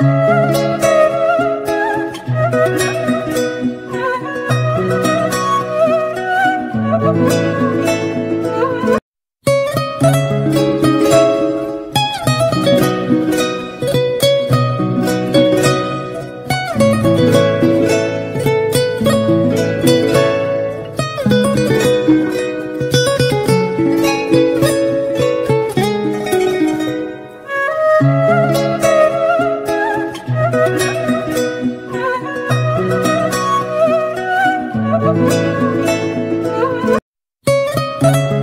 Música Thank you.